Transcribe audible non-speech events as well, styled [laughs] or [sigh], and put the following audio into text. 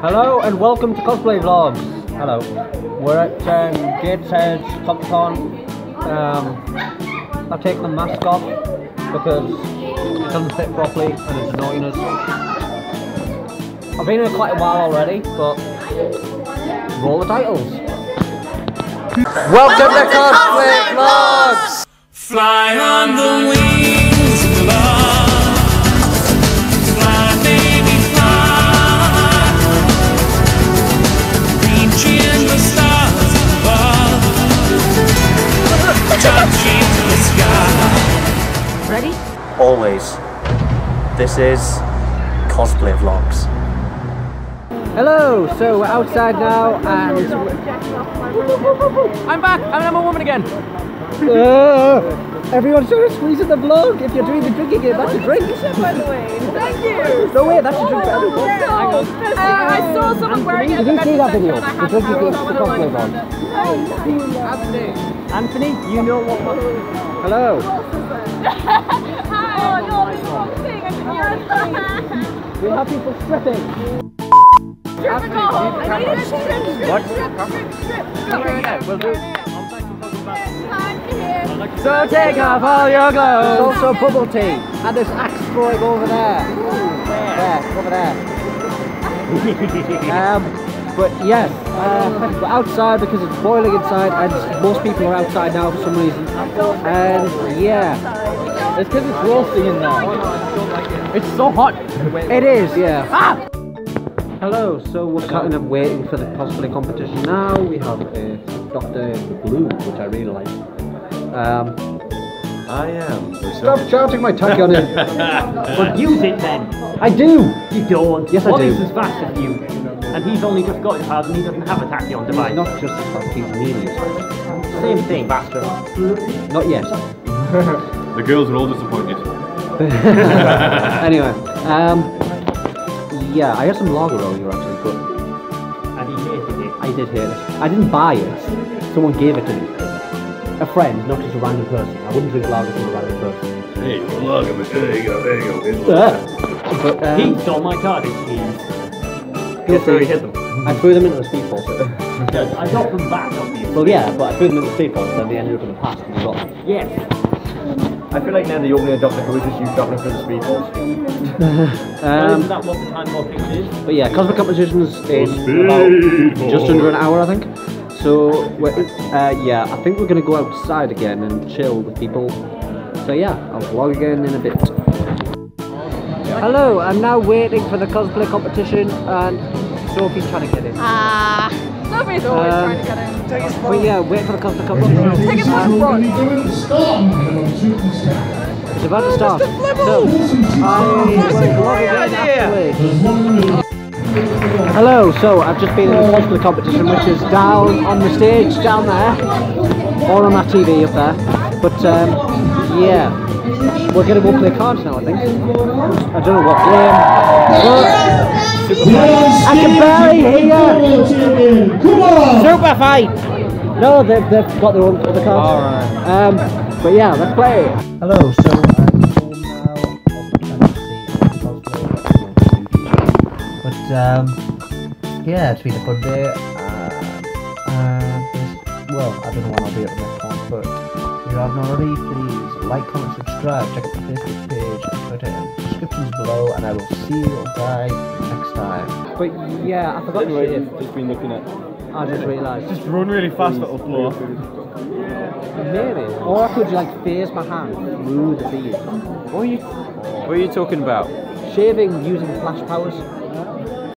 Hello and welcome to Cosplay Vlogs. Hello. We're at um, Gateshead Comic Con. Um, I've taken the mask off because it doesn't fit properly and it's annoying us. I've been here quite a while already, but roll the titles. Welcome, to Cosplay Vlogs! Fly on the wings sky. Ready? always. This is cosplay vlogs. Hello, so we're outside now and I'm back. I'm a woman again. uh, everyone's trying to squeeze in the vlog. If you're doing the drinking game, that's a drink. by the way. Thank you. No way, that's a drink for everyone. Uh, I saw someone wearing it. Did you see that convention video? and I The had drinking to game go for on one. vlog. Anthony, you know what? Hello. [laughs] Hi. Oh no, it's the thing. You're We have people stripping. Typical. I need a strip, strip, What? We'll do. Time to hear. So take off all your clothes. There's also bubble tea. And there's axe throwing over there. There, over there. [laughs] um, but yes, uh, we're outside because it's boiling inside and most people are outside now for some reason. And yeah, It's because it's roasting in there. It's so hot. it is, yeah. Ah! Hello, so we're kind of waiting for the cosplay competition now. We have uh, Dr. Blue, which I really like. Um, I am. Stop shouting my tag on it. But use it then. I do. You don't. Yes, I Ollie's do. as fast as you. And he's only just got his house and he doesn't have a tachyon device. Not just as fast, he's nearly as fast. Same thing. Faster. Not yet. [laughs] The girls are all disappointed. [laughs] anyway, um, yeah, I got some lager earlier actually, but And he hated it. I did hear it. I didn't buy it. Someone gave it to me. A friend, not just a random person. I wouldn't drink lager from a random person. Hey, look at me. There you go. There you go. Here's Uh, but um, He stole my TARDIS keys. guess where I he hid them. I threw them into the speedball. Yes, I got them back, obviously. well, yeah, but I threw them into the speedball, so then they ended up in the past and we got them. Yes. I feel like now the opening of Doctor Who is just you dropping it through the speedballs. [laughs] Well, Um, isn't that what the time walking is? But yeah, Cosmic Competitions in about just under an hour, I think. So, uh, yeah, I think we're going to go outside again and chill with people. So yeah, I'll vlog again in a bit. Hello, I'm now waiting for the cosplay competition and Sophie's trying to get in. Ah. Sophie's always Um, trying to get in. Take his But yeah, wait for the cosplay competition. Take his front. It's about to start. So, I will vlog again afterwards. Hello, so I've just been in the cosplay competition which is down on the stage down there, or on that TV up there. But um, yeah, we're going to go play cards now I think. I don't know what game, but I can barely hear! Super fight! No, they've, they've got their own other cards. Um, but yeah, let's play. Hello, so But um, yeah, it's been a fun day. Uh, uh, well, I don't know when I'll be at the next one, but if you haven't already, please like, comment, subscribe, check out the Facebook page, and Twitter, and descriptions below, and I will see you guys next time. But yeah, I forgot to shave. Just been looking at. I just realised. Just run really fast, it'll blow off. Maybe. Or I could like phase my hand through the beard. What are you, what are you talking about? Shaving using flash powers.